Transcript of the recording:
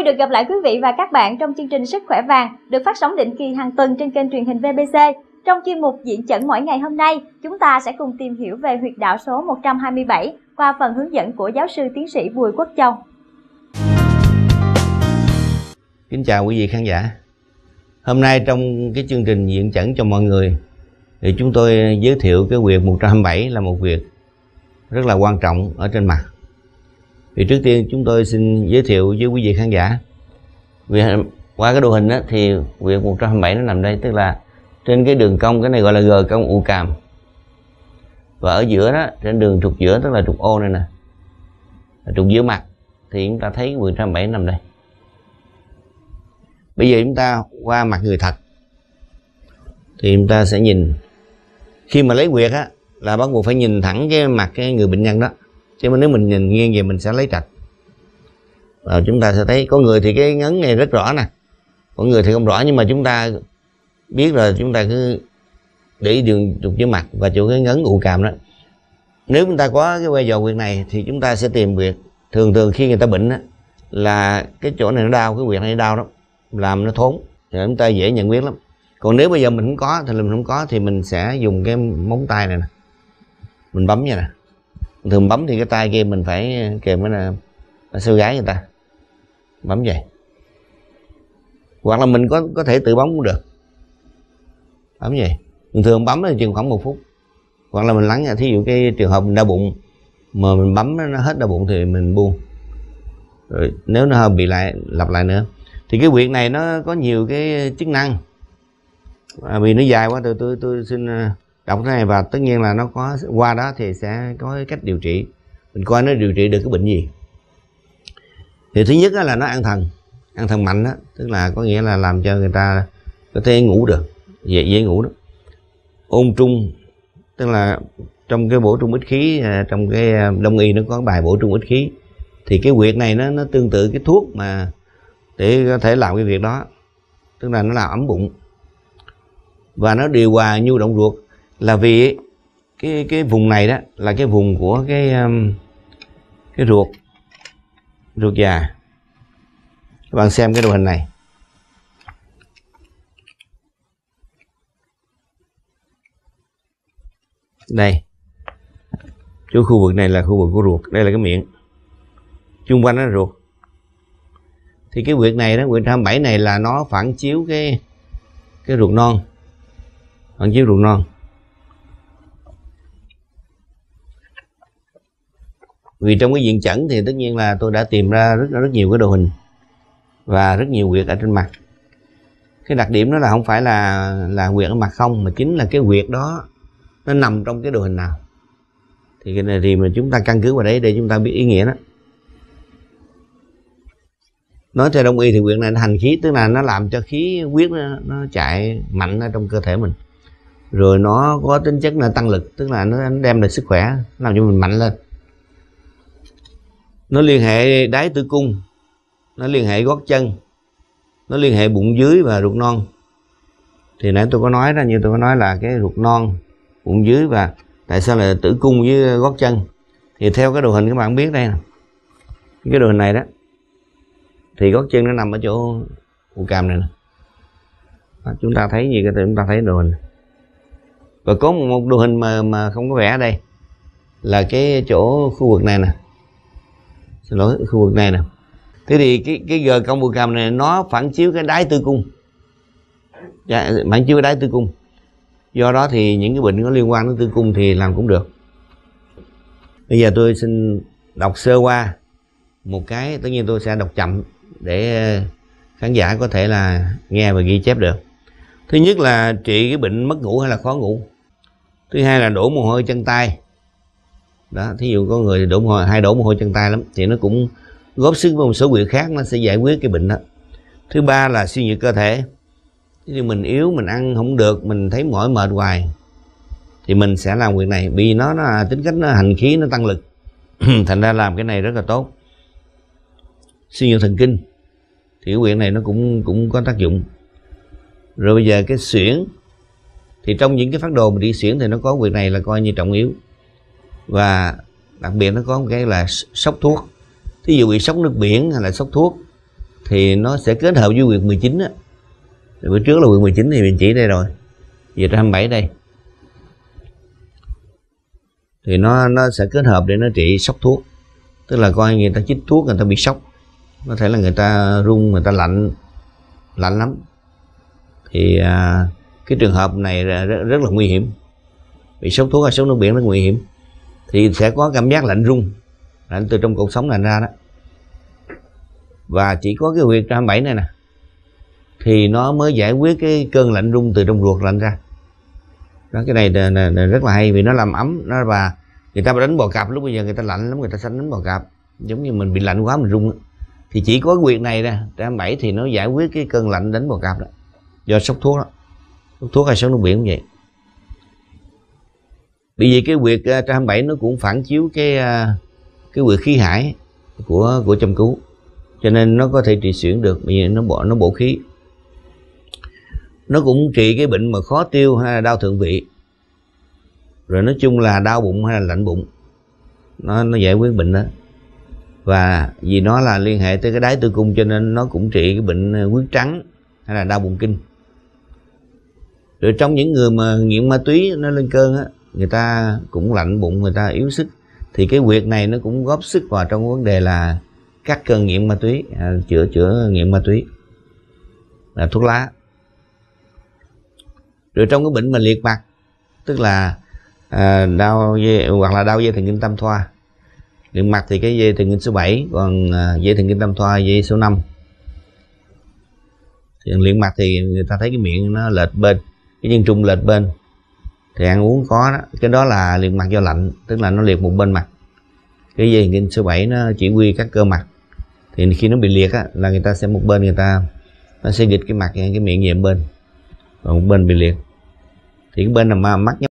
vui được gặp lại quý vị và các bạn trong chương trình Sức khỏe vàng được phát sóng định kỳ hàng tuần trên kênh truyền hình VBC. Trong chuyên mục diễn chẩn mỗi ngày hôm nay, chúng ta sẽ cùng tìm hiểu về huyệt đạo số 127 qua phần hướng dẫn của giáo sư tiến sĩ Bùi Quốc Châu. Kính chào quý vị khán giả. Hôm nay trong cái chương trình diễn chẩn cho mọi người thì chúng tôi giới thiệu cái huyệt 127 là một huyệt rất là quan trọng ở trên mặt thì trước tiên chúng tôi xin giới thiệu với quý vị khán giả. Vì qua cái đồ hình đó, thì huyệt 127 nó nằm đây tức là trên cái đường cong cái này gọi là g cong u càm. Và ở giữa đó trên đường trục giữa tức là trục ô này nè trục giữa mặt thì chúng ta thấy cái 127 nằm đây. Bây giờ chúng ta qua mặt người thật. Thì chúng ta sẽ nhìn. Khi mà lấy quyệt á là bắt buộc phải nhìn thẳng cái mặt cái người bệnh nhân đó chứ mà nếu mình nhìn nghiêng về mình sẽ lấy trạch. Và chúng ta sẽ thấy có người thì cái ngấn này rất rõ nè. Có người thì không rõ nhưng mà chúng ta biết rồi chúng ta cứ để đường trục dưới mặt và chỗ cái ngấn ụ cảm đó. Nếu chúng ta có cái que dò quyệt này thì chúng ta sẽ tìm quyệt thường thường khi người ta bệnh đó, là cái chỗ này nó đau cái quyệt này nó đau đó làm nó thốn. Thì chúng ta dễ nhận biết lắm. Còn nếu bây giờ mình không có thì mình không có thì mình sẽ dùng cái móng tay này nè. Mình bấm vậy nè thường bấm thì cái tay kia mình phải kèm cái là, là gái người ta. Bấm vậy. Hoặc là mình có có thể tự bấm cũng được. Bấm vậy. Thường thường bấm thì chừng khoảng một phút. Hoặc là mình lắng thí dụ cái trường hợp mình đau bụng mà mình bấm nó hết đau bụng thì mình buông. Rồi nếu nó bị lại lặp lại nữa. Thì cái quyệt này nó có nhiều cái chức năng. À, vì nó dài quá tôi tôi tôi xin à, đọc cái này và tất nhiên là nó có, qua đó thì sẽ có cái cách điều trị. Mình coi nó điều trị được cái bệnh gì. Thì thứ nhất là nó ăn thần ăn thần mạnh đó tức là có nghĩa là làm cho người ta có thể ngủ được, dễ dễ ngủ đó. Ôn trung, tức là trong cái bổ trung ít khí à, trong cái à, đông y nó có bài bổ trung ít khí. Thì cái việc này nó nó tương tự cái thuốc mà để có thể làm cái việc đó, tức là nó làm ấm bụng. Và nó điều hòa nhu động ruột là vì cái cái vùng này đó là cái vùng của cái um, cái ruột ruột già. Các bạn xem cái đồ hình này. Đây. Chỗ khu vực này là khu vực của ruột, đây là cái miệng. Chung quanh nó là ruột. Thì cái quyệt này đó, quyệt 27 này là nó phản chiếu cái cái ruột non. Phản chiếu ruột non. Vì trong cái diện chẩn thì tất nhiên là tôi đã tìm ra rất rất nhiều cái đồ hình và rất nhiều quyệt ở trên mặt. Cái đặc điểm đó là không phải là là quyệt ở mặt không mà chính là cái quyệt đó nó nằm trong cái đồ hình nào. Thì cái này thì mà chúng ta căn cứ vào đấy để chúng ta biết ý nghĩa đó. Nói theo đông y thì quyệt này nó hành khí tức là nó làm cho khí huyết nó, nó chạy mạnh ở trong cơ thể mình. Rồi nó có tính chất là tăng lực tức là nó đem lại sức khỏe làm cho mình mạnh lên nó liên hệ đáy tử cung. Nó liên hệ gót chân. Nó liên hệ bụng dưới và ruột non. Thì nãy tôi có nói đó như tôi có nói là cái ruột non bụng dưới và tại sao là tử cung với gót chân. Thì theo cái đồ hình các bạn biết đây nè. Cái đồ hình này đó thì gót chân nó nằm ở chỗ u càm này nè. Đó, chúng ta thấy gì cái chúng ta thấy đồ hình. Và có một đồ hình mà mà không có vẽ ở đây là cái chỗ khu vực này nè xin lỗi khu vực này nè. Thế thì cái cái gờ công bù càm này nó phản chiếu cái đáy tư cung. Dạ, phản chiếu cái đáy tư cung. Do đó thì những cái bệnh có liên quan đến tư cung thì làm cũng được. Bây giờ tôi xin đọc sơ qua một cái tất nhiên tôi sẽ đọc chậm để ờ, khán giả có thể là nghe và ghi chép được. Thứ nhất là trị cái bệnh mất ngủ hay là khó ngủ. Thứ hai là đổ mồ hôi chân tay đó, thí dụ có người đổ mồ hôi, hay đổ mồ hôi chân tay lắm, thì nó cũng góp sức với một số việc khác, nó sẽ giải quyết cái bệnh đó. Thứ ba là suy nhược cơ thể. Thì mình yếu, mình ăn không được, mình thấy mỏi mệt hoài, thì mình sẽ làm việc này, vì nó nó, tính cách nó, hành khí nó tăng lực. Thành ra làm cái này rất là tốt. Suy nhược thần kinh, thì cái việc này nó cũng cũng có tác dụng. Rồi bây giờ cái xuyển, thì trong những cái phát đồ mình đi xuyển thì nó có việc này là coi như trọng yếu và đặc biệt nó có một cái là sốc thuốc. Thí dụ bị sốc nước biển hay là sốc thuốc thì nó sẽ kết hợp với quyệt 19 á. Bữa trước là quyệt 19 thì mình chỉ đây rồi. Giờ 27 đây. Thì nó nó sẽ kết hợp để nó trị sốc thuốc. Tức là coi người ta chích thuốc người ta bị sốc. Có thể là người ta run người ta lạnh lạnh lắm. Thì à, cái trường hợp này rất, rất là nguy hiểm. Bị sốc thuốc hay sốc nước biển rất nguy hiểm thì sẽ có cảm giác lạnh rung lạnh từ trong cuộc sống lạnh ra đó. Và chỉ có cái huyệt 27 này nè thì nó mới giải quyết cái cơn lạnh rung từ trong ruột lạnh ra. Đó cái này là, là, là rất là hay vì nó làm ấm nó và người ta đánh bò cạp lúc bây giờ người ta lạnh lắm người ta sánh đánh bò cạp. Giống như mình bị lạnh quá mình rung thì chỉ có quyệt này nè 27 thì nó giải quyết cái cơn lạnh đánh bò cạp đó do sốc thuốc đó. Sốc thuốc hay sốc nước biển cũng vậy bởi vì cái quyệt à, 127 nó cũng phản chiếu cái à, cái quyệt khí hải của của châm cứu. Cho nên nó có thể trị xuyển được, bởi vì nó bỏ nó bổ khí. Nó cũng trị cái bệnh mà khó tiêu hay là đau thượng vị. Rồi nói chung là đau bụng hay là lạnh bụng, nó nó giải quyết bệnh đó. Và vì nó là liên hệ tới cái đáy tư cung, cho nên nó cũng trị cái bệnh à, huyết trắng hay là đau bụng kinh. Rồi trong những người mà nghiện ma túy nó lên cơn á người ta cũng lạnh bụng người ta yếu sức. Thì cái việc này nó cũng góp sức vào trong vấn đề là cắt cơn nghiện ma túy à, chữa chữa nghiện ma túy. Là thuốc lá. Rồi trong cái bệnh mà liệt mặt tức là à, đau dây, hoặc là đau dây thần kinh tam thoa. Liệt mặt thì cái dây thần kinh số 7 còn à, dây thần kinh tam thoa dây số 5 thì liệt mặt thì người ta thấy cái miệng nó lệch bên cái nhân trung lệch bên thì ăn uống có đó. Cái đó là liệt mặt do lạnh, tức là nó liệt một bên mặt. Cái dây thần kinh số 7 nó chỉ huy các cơ mặt. Thì khi nó bị liệt á, là người ta sẽ một bên người ta, nó sẽ dịch cái mặt, cái miệng về bên. Còn một bên bị liệt. Thì cái bên là mắt